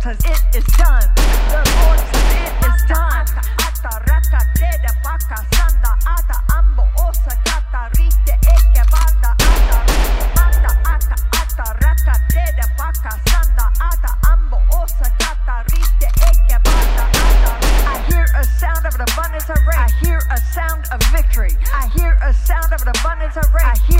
cause it is done. hear a sound of victory. I hear a sound of an abundance of rain.